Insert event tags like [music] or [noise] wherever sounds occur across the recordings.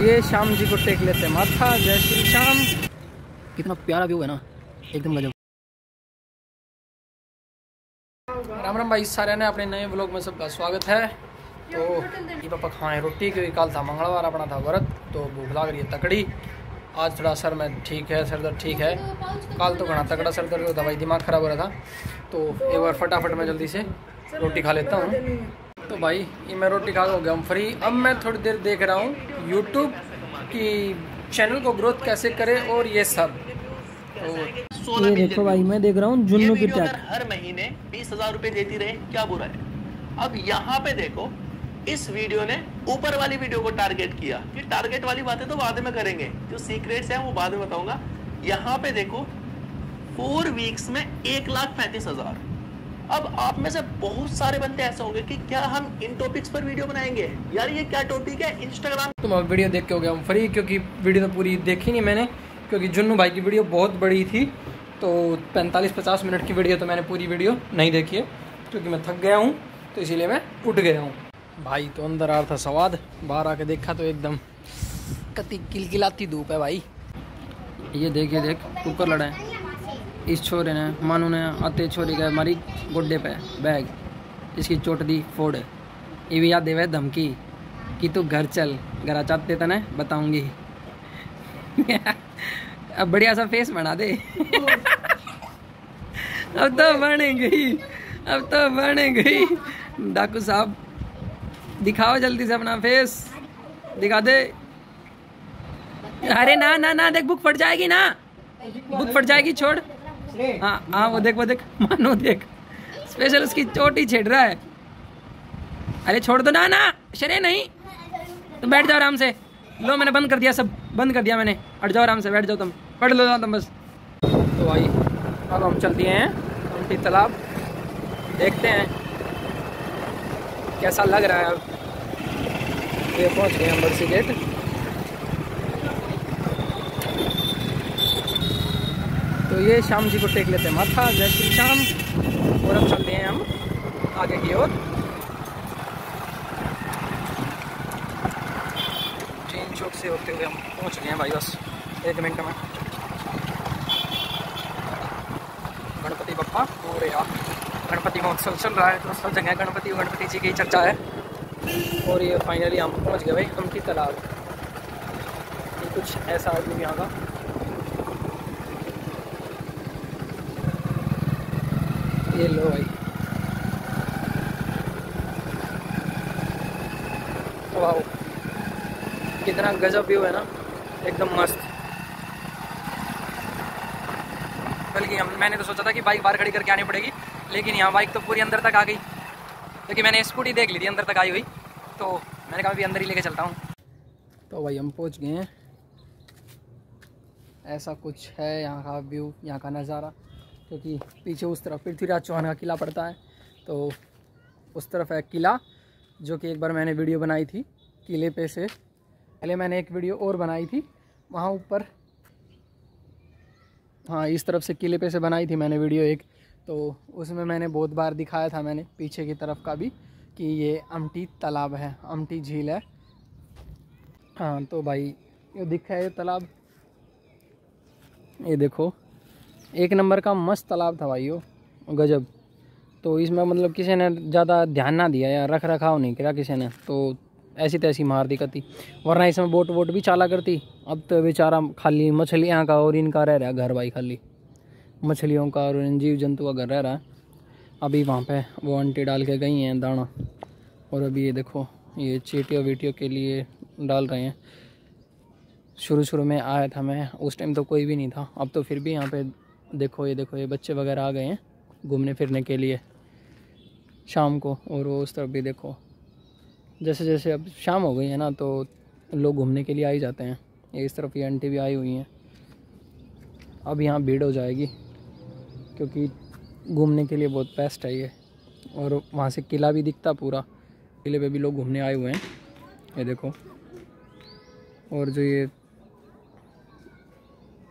ये शाम जी को टेक लेते हैं। माथा जय श्री शाम। कितना प्यारा व्यू है ना। एकदम गजब। राम राम भाई, सारे ने अपने नए ब्लॉग में सबका स्वागत है। तो ये पापा खाए रोटी, क्योंकि कल था मंगलवार, अपना था व्रत तो भूख लग रही है तकड़ी। आज थोड़ा सर में ठीक है, सर दर्द ठीक है। कल तो घना तकड़ा सर दर्द होता भाई, दिमाग खराब हो रहा था। तो एक बार फटाफट मैं जल्दी से रोटी खा लेता हूँ। तो भाई, ये मैं रोटी खा हो गया हूँ फ्री अब मैं थोड़ी देर देख रहा हूँ। अगर हर महीने बीस हज़ार रूपए देती रहे क्या बुरा है? अब यहाँ पे देखो इस वीडियो ने ऊपर वाली वीडियो को टारगेट किया। कि टारगेट वाली बातें तो बाद में करेंगे। जो सीक्रेट्स हैं वो बाद में बताऊँगा। यहाँ पे देखो फोर वीक्स में एक लाख पैंतीस हज़ार। अब आप में से बहुत सारे बंदे ऐसे होंगे कि क्या हम इन टॉपिक्स पर वीडियो बनाएँगे? यार, ये क्या टॉपिक है? इंस्टाग्राम तुम अब वीडियो देख के हो गया हूँ फ्री क्योंकि वीडियो तो पूरी देखी नहीं मैंने, क्योंकि जुन्नू भाई की वीडियो बहुत बड़ी थी तो 45-50 मिनट की वीडियो तो मैंने पूरी वीडियो नहीं देखी है, क्योंकि मैं थक गया हूँ तो इसीलिए मैं उठ गया हूँ। भाई तो अंदर आ रहा था स्वाद, बाहर आके देखा तो एकदम कति किलकिलाती धूप है भाई। ये देख ये देख, कुकर लड़ा इस छोरे ने, मानो ने आते छोरे गए हमारी गुड्डे पे बैग। इसकी चोट दी फोड़। ये भी याद देवे धमकी कि तू घर चल, घर चाहते थे ना, बताऊँगी। अब बढ़िया सा फेस बना दे। अब तो बन गई, अब तो बन गई। डाकू साहब, दिखाओ जल्दी से अपना फेस दिखा दे। अरे ना ना ना, देख, बुक फट जाएगी ना। बुक फट जाएगी, छोड़। हाँ हाँ वो देख वो देख, [laughs] मानो देख। स्पेशल उसकी चोट छेड़ रहा है। अरे छोड़ दो, ना ना, शरे नहीं। तो बैठ जाओ आराम से। लो, मैंने बंद कर दिया सब, बंद कर दिया मैंने। हट जाओ आराम से, बैठ जाओ तुम। पढ़ लो, तुम बस। तो भाई, अब हम चलते हैं उल्टी तालाब। देखते हैं, कैसा लग रहा है। अब ये पहुँच गए हम बरसी गेट। तो ये शाम जी को टेक लेते हैं माथा, जय श्री श्याम। और अब चलते हैं हम आगे की ओर। चेन चौक से होते हुए हम पहुँच गए हैं भाई, बस एक मिनट में। गणपति बप्पा, और यार गणपति महोत्सव चल रहा है तो सब जगह गणपति गणपति जी की चर्चा है। और ये फाइनली हम पहुँच गए भाई हमकी तालाब कुछ ऐसा है यहाँ का ये लो भाई। वाह कितना गजब व्यू है ना। एकदम मस्त। बल्कि मैंने तो सोचा था कि बाइक बाहर खड़ी करके आनी पड़ेगी, लेकिन यहाँ बाइक तो पूरी अंदर तक आ गई। क्योंकि तो मैंने स्कूटी देख ली थी, अंदर तक आई हुई। तो मैंने कहा अभी अंदर ही लेके चलता हूँ। तो भाई हम पहुँच गए हैं। ऐसा कुछ है यहाँ का व्यू यहाँ का नज़ारा। क्योंकि पीछे उस तरफ़ पृथ्वीराज चौहान का किला पड़ता है। तो उस तरफ़ है किला, जो कि एक बार मैंने वीडियो बनाई थी किले पे से। पहले मैंने एक वीडियो और बनाई थी, वहाँ ऊपर। हाँ इस तरफ़ से किले पे से बनाई थी मैंने वीडियो एक। तो उसमें मैंने बहुत बार दिखाया था मैंने पीछे की तरफ़ का भी, कि ये अमटी तालाब है, अमटी झील है। हाँ तो भाई, ये दिखा है ये तालाब। ये देखो एक नंबर का मस्त तालाब था भाई वो, गजब। तो इसमें मतलब किसी ने ज़्यादा ध्यान ना दिया या रख रखाव नहीं करा किसी ने तो ऐसी तैसी मार दी करती वरना इसमें बोट वोट भी चाला करती। अब तो बेचारा खाली मछलियाँ का और इनका रह रहा, घर भाई खाली। मछलियों का और जीव जंतु का घर रह रहा। है अभी वहाँ पे वो अंटी डाल के गई हैं दाना। और अभी ये देखो, ये चीटियों वीटियों के लिए डाल रहे हैं। शुरू शुरू में आया था मैं, उस टाइम तो कोई भी नहीं था। अब तो फिर भी यहाँ पे देखो, ये देखो, ये बच्चे वगैरह आ गए हैं घूमने फिरने के लिए। शाम को, और वो उस तरफ़ भी देखो। जैसे जैसे अब शाम हो गई है ना तो लोग घूमने के लिए आ ही जाते हैं। इस तरफ़ ये आंटी भी आई हुई हैं। अब यहाँ भीड़ हो जाएगी, क्योंकि घूमने के लिए बहुत बेस्ट है ये। और वहाँ से किला भी दिखता पूरा। किले पे भी लोग घूमने आए हुए हैं। ये देखो। और जो ये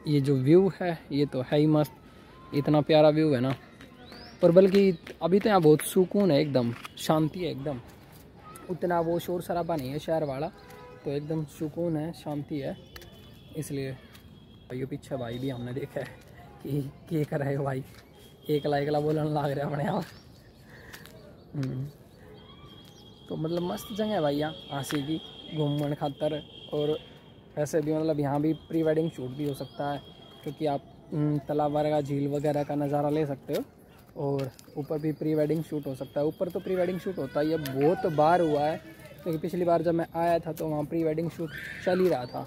ये जो व्यू है, ये तो है ही मस्त। इतना प्यारा व्यू है ना। पर बल्कि अभी तो यहाँ बहुत सुकून है, एकदम शांति है, एकदम। उतना वो शोर शराबा नहीं है शहर वाला तो एकदम सुकून है, शांति है। इसलिए भाइयों, पीछे भाई भी हमने देखा है कि के कर रहे हो भाई। एकला एकला बोलन लाग रहा अपने आप। हम्म। तो मतलब मस्त जगह है भाई यहाँ हाँसी की घूमने खातर और वैसे भी मतलब यहाँ भी प्री वेडिंग शूट भी हो सकता है क्योंकि आप हम्म, तालाब वगैरह झील वगैरह का नज़ारा ले सकते हो और ऊपर भी प्री वेडिंग शूट हो सकता है। ऊपर तो प्री वेडिंग शूट होता है ये बहुत बार हुआ है क्योंकि पिछली बार जब मैं आया था तो वहाँ प्री वेडिंग शूट चल ही रहा था।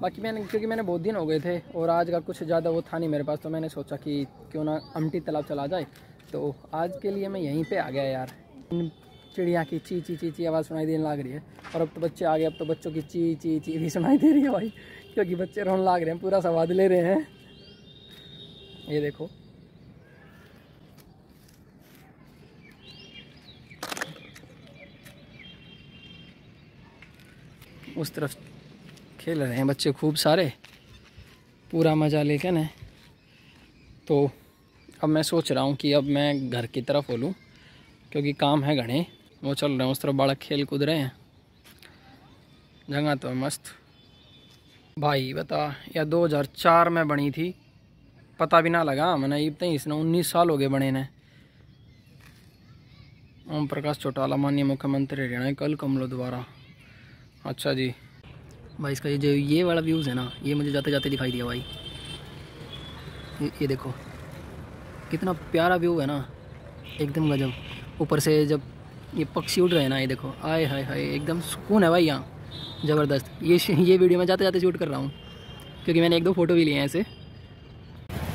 बाकी मैंने क्योंकि मैंने बहुत दिन हो गए थे और आज का कुछ ज़्यादा वो था नहीं मेरे पास तो मैंने सोचा कि क्यों ना अमटी तालाब चला जाए तो आज के लिए मैं यहीं पे आ गया यार। चिड़िया की ची ची ची ची आवाज़ सुनाई देने लग रही है। और अब तो बच्चे आ गए, अब तो बच्चों की ची ची ची भी सुनाई दे रही है भाई, क्योंकि बच्चे रोने लाग रहे हैं, पूरा स्वाद ले रहे हैं। ये देखो। उस तरफ़ खेल रहे हैं बच्चे खूब सारे। पूरा मज़ा लेके न। तो अब मैं सोच रहा हूँ कि अब मैं घर की तरफ़ हो लूँ क्योंकि काम है घने। वो चल रहे हैं उस तरफ़ बड़ा खेल कूद रहे हैं। जगह तो मस्त। भाई बता या 2004 में बनी थी। पता भी ना लगा मैंने इतने इसने उन्नीस साल हो गए बने ने। ओम प्रकाश चौटाला माननीय मुख्यमंत्री हरियाणा कल कमलो द्वारा। अच्छा जी। भाई इसका ये जो ये वाला व्यूज़ है ना ये मुझे जाते जाते दिखाई दिया भाई। ये, ये देखो कितना प्यारा व्यू है ना एकदम गजब। ऊपर से जब ये पक्षी उड़ रहे हैं ना, ये देखो। आए हाय हाय, एकदम सुकून है भाई यहाँ। ज़बरदस्त। ये ये वीडियो मैं जाते जाते शूट कर रहा हूँ, क्योंकि मैंने एक दो फ़ोटो भी लिए हैं ऐसे।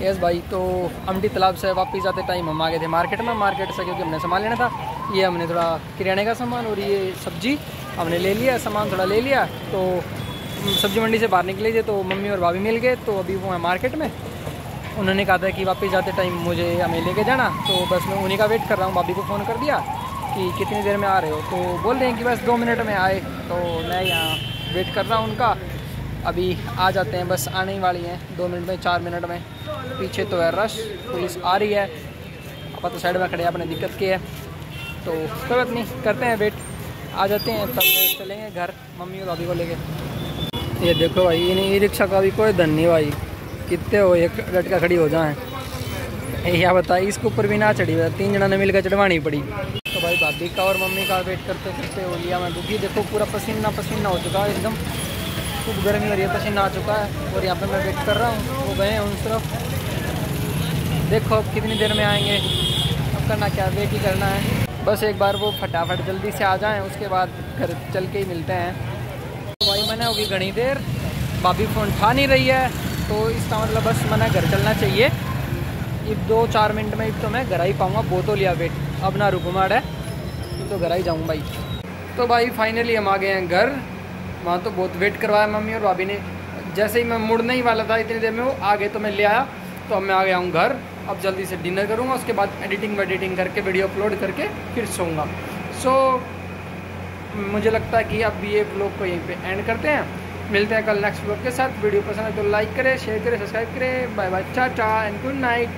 यस भाई तो अमटी तालाब से वापस आते टाइम हम आ गए थे मार्केट में। मार्केट से क्योंकि हमने सामान लेना था, ये हमने थोड़ा किराने का सामान और ये सब्ज़ी हमने ले लिया, सामान थोड़ा ले लिया। तो सब्ज़ी मंडी से बाहर निकले थे तो मम्मी और भाभी मिल गए तो अभी वो हैं मार्केट में। उन्होंने कहा था कि वापस जाते टाइम मुझे, हमें लेके जाना। तो बस मैं उन्हीं का वेट कर रहा हूँ, भाभी को फ़ोन कर दिया। कि कितनी देर में आ रहे हो? तो बोल रहे हैं कि बस दो मिनट में आए। तो मैं यहाँ वेट कर रहा हूँ उनका। अभी आ जाते हैं, बस आने ही वाली हैं। दो मिनट में, चार मिनट में। पीछे तो है रश पुलिस आ रही है। आप तो साइड में खड़े अपने दिक्कत की है। तो कोई बात नहीं, करते हैं वेट आ जाते हैं, तब चलेंगे घर, मम्मी और भाभी को लेके। ये देखो भाई इन ई रिक्शा का भी कोई धन नहीं भाई। कितने हो, एक लटका खड़ी हो जाए। या बताइए, इसके ऊपर भी ना चढ़ी तीन जना ने मिलकर चढ़वानी पड़ी। भाभी का और मम्मी का वेट करते करते हो लिया मैं। दुखी देखो, पूरा पसीना पसीना हो चुका है एकदम। खूब गर्मी हो रही है, पसीना आ चुका है। और यहाँ पे मैं वेट कर रहा हूँ। वो गए उन तरफ़। देखो अब कितनी देर में आएँगे। अब करना क्या, वेट ही करना है। बस एक बार वो फटाफट जल्दी से आ जाएँ, उसके बाद घर चल के ही मिलते हैं। तो भाई, मैंने होगी घनी देर। भाभी फ़ोन उठा नहीं रही है तो इसका मतलब बस मैंने घर चलना चाहिए। ये दो चार मिनट में तो मैं घर आ ही पाऊँगा बहुत हो लिया वेट। अब ना रुकमाड़ है तो घर ही जाऊँ भाई। तो भाई फाइनली हम आ गए हैं घर। वहाँ तो बहुत वेट करवाया मम्मी और भाभी ने। जैसे ही मैं मुड़ने ही वाला था इतनी देर में वो आ गए तो मैं ले आया। तो अब मैं आ गया हूँ घर। अब जल्दी से डिनर करूँगा उसके बाद एडिटिंग वेडिटिंग करके वीडियो अपलोड करके फिर सोऊँगा। सो so, मुझे लगता है कि अब ये ब्लॉग को यहीं पे एंड करते हैं। मिलते हैं कल नेक्स्ट ब्लॉग के साथ। वीडियो पसंद है तो लाइक करें शेयर करें सब्सक्राइब करें। Bye bye tata and good night